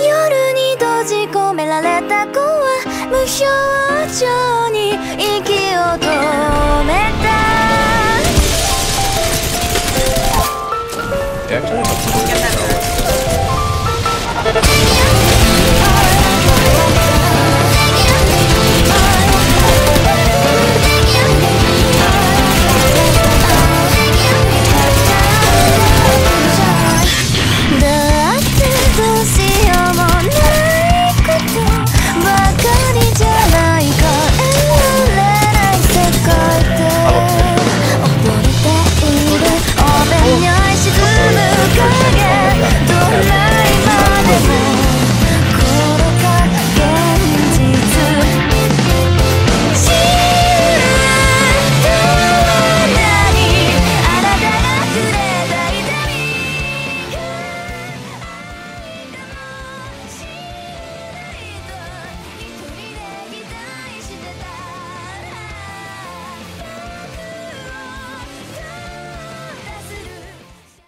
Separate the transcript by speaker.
Speaker 1: 夜に閉じ込められた子は無表情に生き